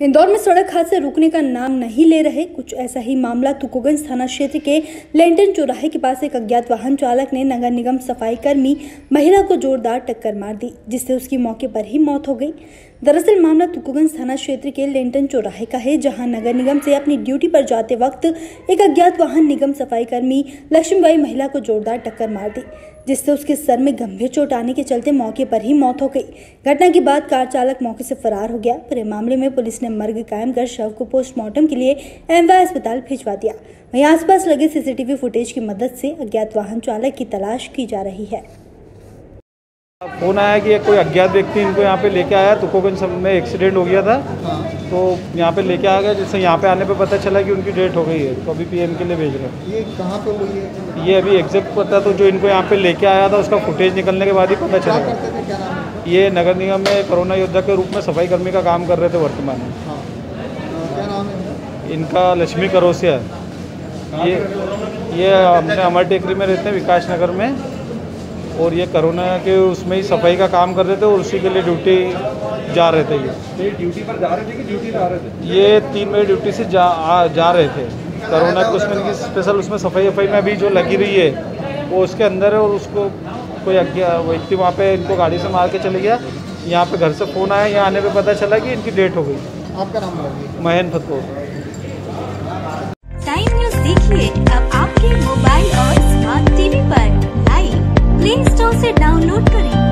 इंदौर में सड़क हादसे रुकने का नाम नहीं ले रहे कुछ ऐसा ही मामला तुकोगंज थाना क्षेत्र के लेंटन चौराहे के पास एक अज्ञात वाहन चालक ने नगर निगम सफ़ाई कर्मी महिला को जोरदार टक्कर मार दी, जिससे उसकी मौके पर ही मौत हो गई। दरअसल मामला तुकुगंज थाना क्षेत्र के लेंटन चौराहे का है, जहाँ नगर निगम से अपनी ड्यूटी पर जाते वक्त एक अज्ञात वाहन निगम सफ़ाई कर्मी लक्ष्मीबाई महिला को जोरदार टक्कर मार दी, जिससे उसके सर में गंभीर चोट आने के चलते मौके पर ही मौत हो गई। घटना के बाद कार चालक मौके से फरार हो गया, पूरे मामले में पुलिस ने मर्ग कायम कर शव को पोस्टमार्टम के लिए एमवाई अस्पताल भिजवा दिया। वहीं आसपास लगे सीसीटीवी फुटेज की मदद से अज्ञात वाहन चालक की तलाश की जा रही है। फ़ोन आया कि कोई अज्ञात व्यक्ति इनको यहाँ पे लेके आया तुकोगंज में एक्सीडेंट हो गया था। तो यहाँ पे लेके आ गया जिससे यहाँ पे आने पे पता चला कि उनकी डेथ हो गई है तो अभी पीएम के लिए भेज रहे हैं। ये कहाँ पे हुई है? ये अभी एग्जैक्ट पता तो जो इनको यहाँ पे लेके आया था उसका फुटेज निकलने के बाद ही पता चला। ये नगर निगम में कोरोना योद्धा के रूप में सफ़ाई कर्मी का काम कर रहे थे वर्तमान। में हाँ है इनका? लक्ष्मी करोसिया। ये ये अपने अमर टेकरी में रहते हैं विकास नगर में। और ये कोरोना के उसमें ही सफ़ाई का काम कर रहे थे और उसी के लिए ड्यूटी जा रहे थे ये। ये ड्यूटी पर जा रहे थे कि ड्यूटी आ रहे थे? ये तीन बजे ड्यूटी से जा आ, जा रहे थे। कोरोना के उसमें इनकी स्पेशल उसमें सफ़ाई वफाई में अभी जो लगी रही है वो उसके अंदर है और उसको कोई व्यक्ति वहाँ पे इनको गाड़ी से मार के चले गया। यहाँ पे घर से फ़ोन आया यहाँ आने पे पता चला कि इनकी डेट हो गई। आपका नाम बताइए। महेंद्र फतोर टाइम न्यूज़ देखिए अब आपके मोबाइल से डाउनलोड करें।